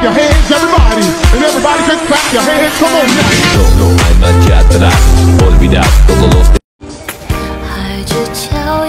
clap your hands, everybody. And everybody just clap your hands. Come on now. No, no hay marcha atrás, olvidar todos los 海之角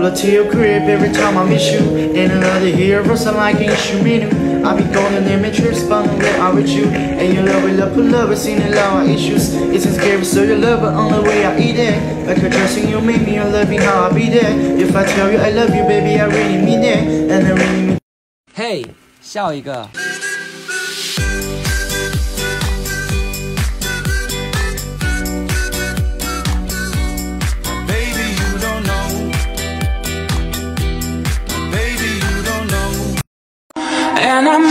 Pull up to your crib every time I miss you. And another hero, some like issue meaning. I be going in my trips, but I'm where I'm with you. And your love, we love, pull up, seen a lot of issues. It's scary, so you love, but on the way I eat it. Like a trusting you, make me, I love you, how I be there. If I tell you I love you, baby, I really mean it. And I really mean 嘿，笑一个。 And I'm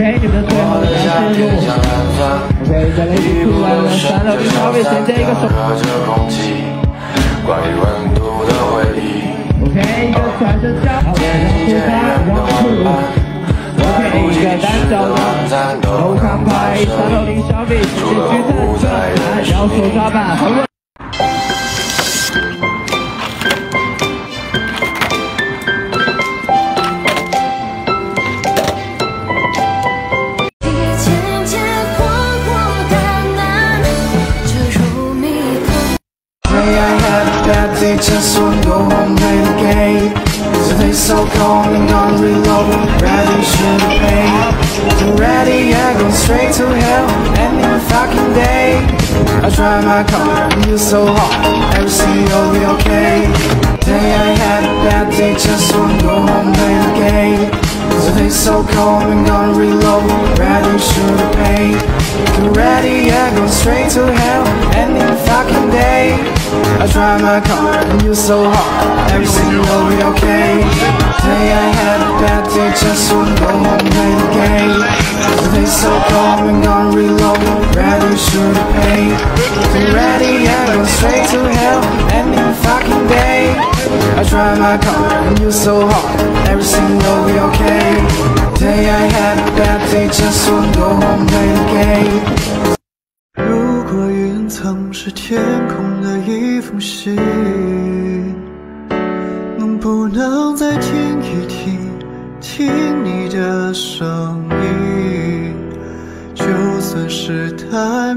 陪你们最后的。一路弯弯散落，并超越一个手。关于温度的回忆。OK，一个转身脚，眼睛出发，望。OK，一个单的，头上拍，三六零消费，直接决战，转，然后手抓板，just wanna go home, play the game. Today's so cold and gonna reload. Ready, should. I'm ready, I go straight to hell. Any fucking day. I try my car, you so hot. Everything will be okay. Today I had a bad day, just wanna go home, play the game. Today's so cold and gonna reload. Ready, should. Get ready, I go straight to hell. Any fucking day. I try my car and you're so hot. Everything will be okay. Today I had a bad day, just wanna go home and play the game. Today's so cold and gonna reload. Ready, should have paid. Get ready, I go straight to hell. Any fucking day. I try my car and you're so hot. Everything will be okay. Today I had a bad day, just wanna go home and play the game. 如果云层是天空 那一封信，能不能再听一听，听你的声音？就算是探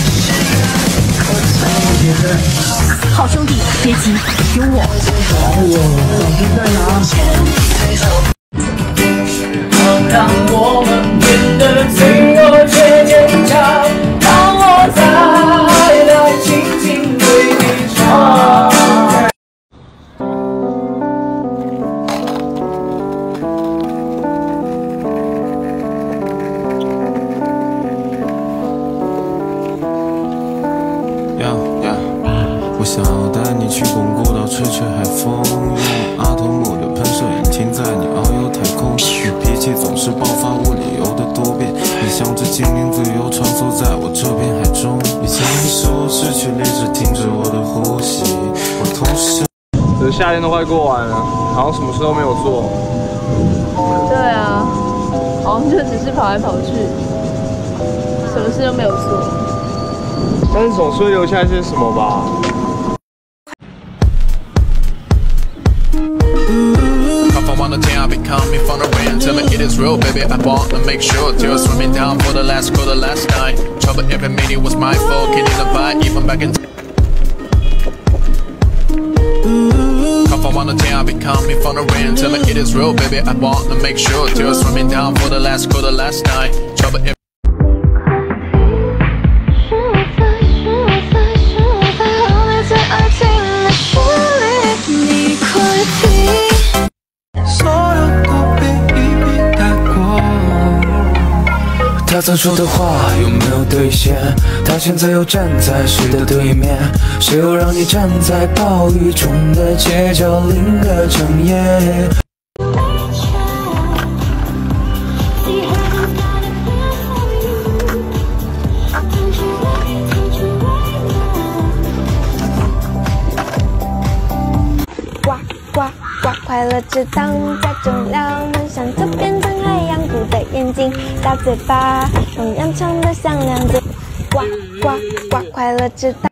好兄弟，别急，有我。掌声在哪？让我们变得脆弱这夏天都快过完了，好像什么事都没有做。对啊，好像就只是跑来跑去，什么事都没有做。但是总是会留下一些什么吧。If I wanna tell, be coming from the rain. Tell me it is real, baby. I wanna make sure tears swimming down for the last call, the last night. Trouble every minute was my fault. Can't even buy, even back in. I be coming from the rain. Me it is real, baby. I wanna make sure tears swimming down for the last the last night. Trouble 曾说的话有没有兑现？他现在又站在谁的对面？谁又让你站在暴雨中的街角淋个整夜？池塘加重量，梦想就变成海洋，鼓的眼睛，大嘴巴，同样唱的响亮的。呱呱呱，快乐池塘。